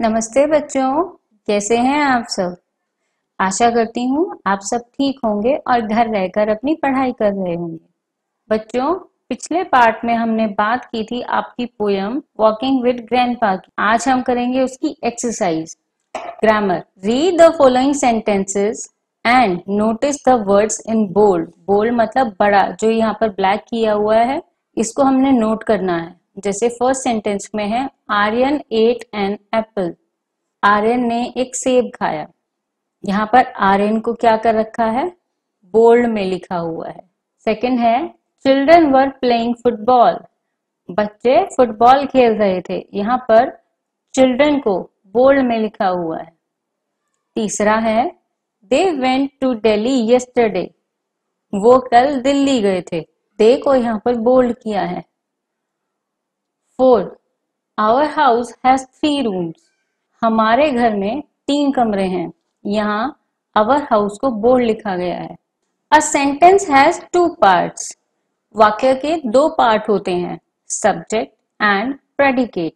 नमस्ते बच्चों, कैसे हैं आप सब? आशा करती हूँ आप सब ठीक होंगे और घर रहकर अपनी पढ़ाई कर रहे होंगे। बच्चों, पिछले पार्ट में हमने बात की थी आपकी पोयम वॉकिंग विद ग्रैंड की। आज हम करेंगे उसकी exercise grammar read the following sentences and notice the words in bold bold मतलब बड़ा, जो यहाँ पर ब्लैक किया हुआ है, इसको हमने नोट करना है। जैसे फ़र्स्ट सेंटेंस में है Aryan ate an apple Aryan ने एक सेब खाया। यहाँ पर आर्यन को क्या कर रखा है? बोल्ड में लिखा हुआ है। सेकंड है चिल्ड्रन वर प्लेइंग फुटबॉल बच्चे फुटबॉल खेल रहे थे। यहाँ पर चिल्ड्रन को बोल्ड में लिखा हुआ है। तीसरा है they went to Delhi yesterday वो कल दिल्ली गए थे। दे को यहाँ पर बोल्ड किया है। Fourth our house has three rooms हमारे घर में तीन कमरे हैं। यहाँ आवर हाउस को बोर्ड लिखा गया है। A sentence has two parts वाक्य के दो पार्ट होते हैं। Subject and predicate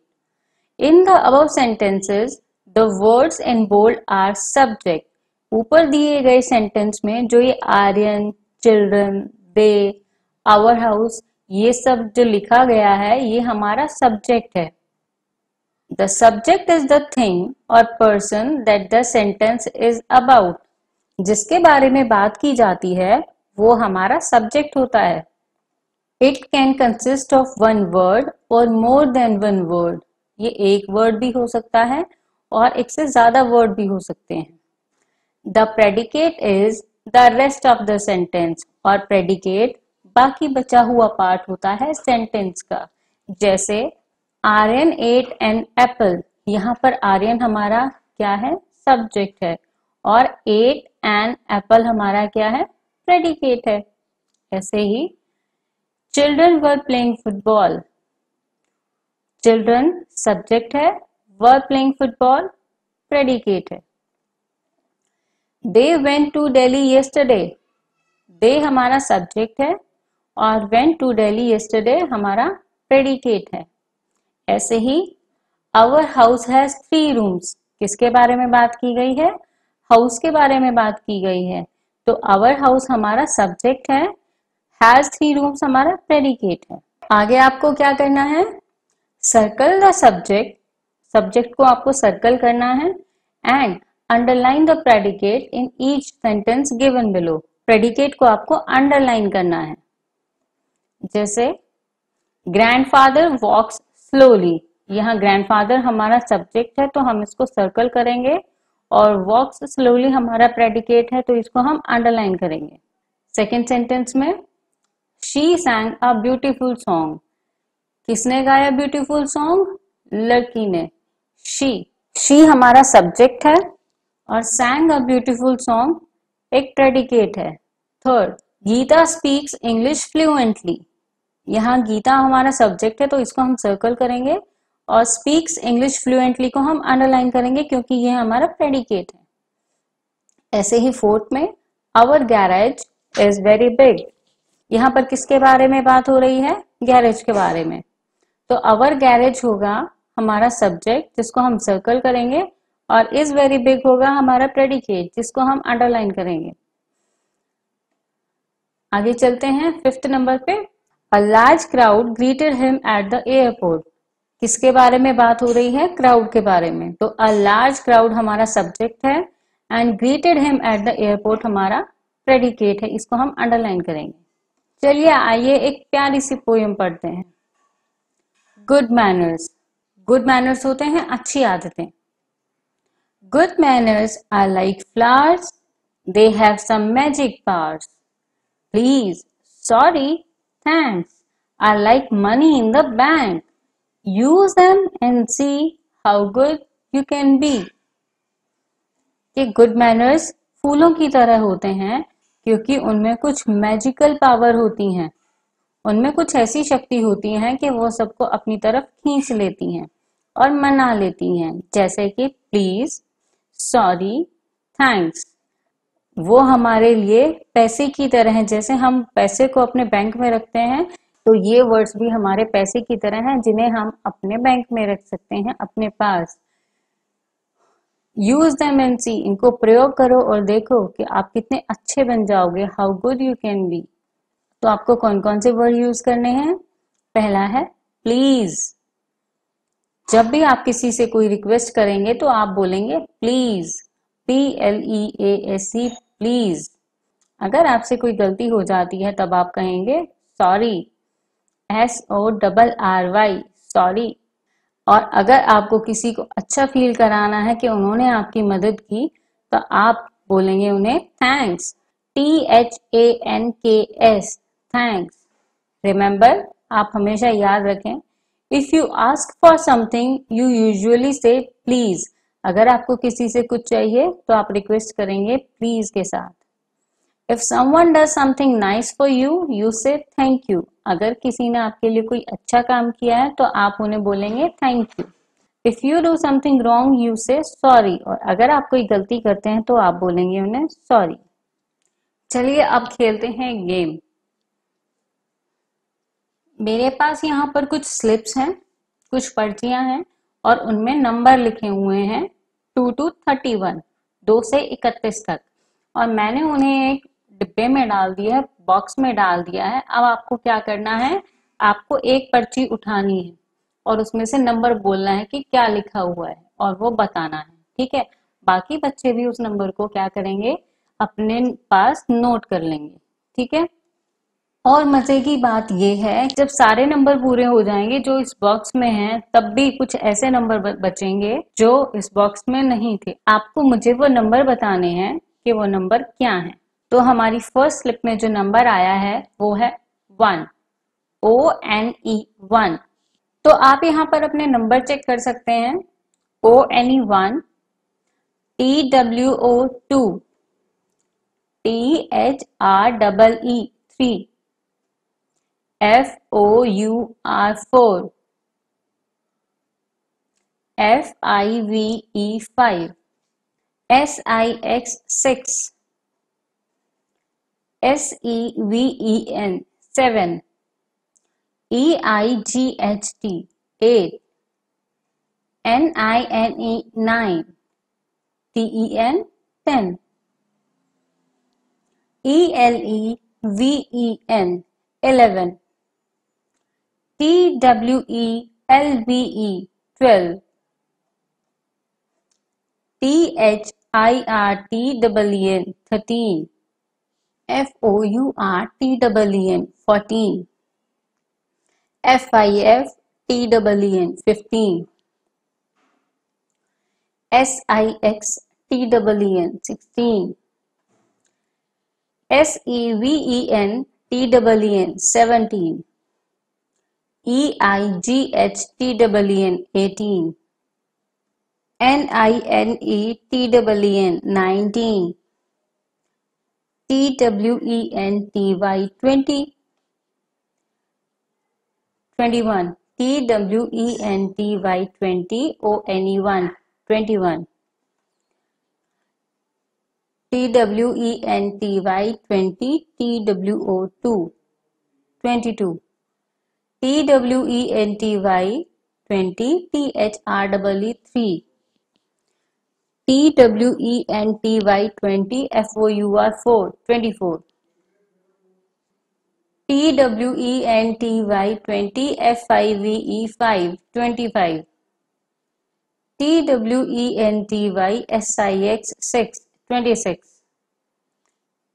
in the above sentences the words in bold are subject ऊपर दिए गए सेंटेंस में जो ये Aryan children they our house ये सब जो लिखा गया है, ये हमारा सब्जेक्ट है। The subject is the thing और person that the sentence is about जिसके बारे में बात की जाती है, वो हमारा सब्जेक्ट होता है। It can consist of one word और मोर देन वन वर्ड ये एक वर्ड भी हो सकता है और एक से ज़्यादा वर्ड भी हो सकते हैं। The predicate is the rest of the sentence और प्रेडिकेट बाकी बचा हुआ पार्ट होता है सेंटेंस का। जैसे, आर्यन एट एन एप्पल। यहाँ पर आर्यन हमारा क्या है? सब्जेक्ट है। और एट एन एप्पल हमारा क्या है? प्रेडिकेट है। ऐसे ही children were playing football children subject है वर प्लेइंग फुटबॉल प्रेडिकेट है। They went to Delhi yesterday they हमारा सब्जेक्ट है और वेन टू डेली यस्टरडे हमारा प्रेडिकेट है। ऐसे ही our house has three rooms किसके बारे में बात की गई है? हाउस के बारे में बात की गई है। तो आवर हाउस हमारा सब्जेक्ट है। हैज़ थ्री रूम्स हमारा प्रेडिकेट है। आगे आपको क्या करना है? सर्कल द सब्जेक्ट सब्जेक्ट को आपको सर्कल करना है। And underline the predicate in each sentence given below predicate को आपको अंडरलाइन करना है। जैसे ग्रैंडफादर वॉक्स स्लोली यहाँ ग्रैंडफादर हमारा सब्जेक्ट है तो हम इसको सर्कल करेंगे और वॉक्स स्लोली हमारा प्रेडिकेट है तो इसको हम अंडरलाइन करेंगे. सेकेंड सेंटेंस में she sang a beautiful song किसने गाया ब्यूटीफुल सॉन्ग लड़की ने. शी शी हमारा सब्जेक्ट है और सैंग अ ब्यूटीफुल सॉन्ग एक प्रेडिकेट है. Third Geeta speaks English fluently यहाँ गीता हमारा सब्जेक्ट है तो इसको हम सर्कल करेंगे और स्पीक्स इंग्लिश फ्लुएंटली को हम अंडरलाइन करेंगे क्योंकि ये हमारा प्रेडिकेट है। ऐसे ही फोर्थ में our garage is very big यहाँ पर किसके बारे में बात हो रही है? गैरेज के बारे में। तो अवर गैरेज होगा हमारा सब्जेक्ट जिसको हम सर्कल करेंगे और इज़ वेरी बिग होगा हमारा प्रेडिकेट जिसको हम अंडरलाइन करेंगे। आगे चलते हैं फिफ्थ नंबर पे। A large crowd greeted him at the airport. किसके बारे में बात हो रही है? क्राउड के बारे में। तो अ लार्ज क्राउड हमारा सब्जेक्ट है and greeted him at the airport हमारा प्रेडिकेट है। इसको हम अंडरलाइन करेंगे। चलिए आइए एक प्यारी सी पोयम पढ़ते हैं। गुड मैनर्स गुड मैनर्स होते हैं, अच्छी आदतें। Good manners are like flowers they have some magic powers please sorry thanks are like money in the bank. Use them and see how good you can be. कि good manners फूलों की तरह होते हैं, क्योंकि उनमें कुछ मैजिकल पावर होती हैं उनमें कुछ ऐसी शक्ति होती है कि वो सबको अपनी तरफ़ खींच लेती हैं और मना लेती हैं जैसे कि प्लीज़ सॉरी थैंक्स वो हमारे लिए पैसे की तरह है। जैसे हम पैसे को अपने बैंक में रखते हैं तो ये वर्ड्स भी हमारे पैसे की तरह हैं, जिन्हें हम अपने बैंक में रख सकते हैं, अपने पास। यूज़ दैम एंड सी इनको प्रयोग करो और देखो कि आप कितने अच्छे बन जाओगे। How good you can be तो आपको कौन कौन से वर्ड यूज़ करने हैं? पहला है प्लीज़ जब भी आप किसी से कोई रिक्वेस्ट करेंगे तो आप बोलेंगे please P L E A S E please अगर आपसे कोई गलती हो जाती है, तब आप कहेंगे sorry S O double R Y sorry और अगर आपको किसी को अच्छा फील कराना है कि उन्होंने आपकी मदद की तो आप बोलेंगे उन्हें thanks T H A N K S thanks remember आप हमेशा याद रखें if you ask for something you usually say please अगर आपको किसी से कुछ चाहिए तो आप रिक्वेस्ट करेंगे प्लीज़ के साथ। If someone does something nice for you you say thank you अगर किसी ने आपके लिए कोई अच्छा काम किया है तो आप उन्हें बोलेंगे thank you if you do something wrong you say sorry और अगर आप कोई गलती करते हैं तो आप बोलेंगे उन्हें सॉरी चलिए अब खेलते हैं गेम मेरे पास यहाँ पर कुछ स्लिप्स हैं, कुछ पर्चियाँ हैं और उनमें नंबर लिखे हुए हैं। टू टू थर्टी वन, दो से इकतीस तक। और मैंने उन्हें एक डिब्बे में डाल दिया है बॉक्स में डाल दिया है। अब आपको क्या करना है, आपको एक पर्ची उठानी है और उसमें से नंबर बोलना है कि क्या लिखा हुआ है और वो बताना है, ठीक है? बाकी बच्चे भी उस नंबर को क्या करेंगे, अपने पास नोट कर लेंगे, ठीक है? और मज़े की बात यह है, जब सारे नंबर पूरे हो जाएँगे, जो इस बॉक्स में हैं, तब भी कुछ ऐसे नंबर बचेंगे, जो इस बॉक्स में नहीं थे। आपको मुझे वो नंबर बताने हैं कि वो नंबर क्या है। तो हमारी फ़र्स्ट स्लिप में जो नंबर आया है, वो है one O N E one तो आप यहाँ पर अपने नंबर चेक कर सकते हैं। O N E one T W O two T H R double E three F O U R four. F I V E five. S I X six. S E V E N seven. E I G H T eight. N I N E nine. T E N ten. E L E V E N eleven T W E L B E 12 T H I R T W N 13 F O U R T W N 14 F I F T W N 15 S I X T W N 16 S E V E N T W N 17 E I G H T W N 18 N I N E T W N 19 T W E N T Y 20 21 T W E N T Y 20 O N E 1 21 T W E N T Y 20 T W O 2 22 T-W-E-N-T-Y 20 T-H-R-E-E. 3 T-W-E-N-T-Y 20 F-O-U-R 4 24 T-W-E-N-T-Y 20 F-I-V-E 5 25 T-W-E-N-T-Y S-I-X 6 26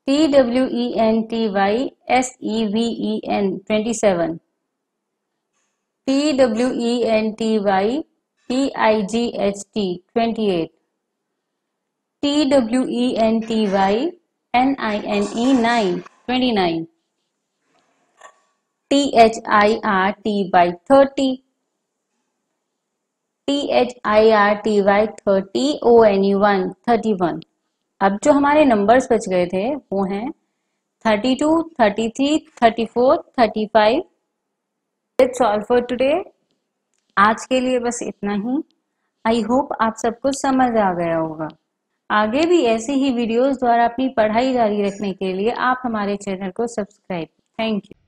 T-W-E-N-T-Y S-E-V-E-N 27 T W E N T Y T I G H T twenty eight T W E N T Y N I N E nine twenty nine T H I R T Y thirty T H I R T Y thirty O N U one thirty one अब जो हमारे numbers बच गए थे, वो हैं thirty two thirty three thirty four thirty five it's all for today आज के लिए बस इतना ही। आई होप आप सबको समझ आ गया होगा। आगे भी ऐसी ही वीडियोस द्वारा अपनी पढ़ाई जारी रखने के लिए आप हमारे चैनल को सब्सक्राइब थैंक यू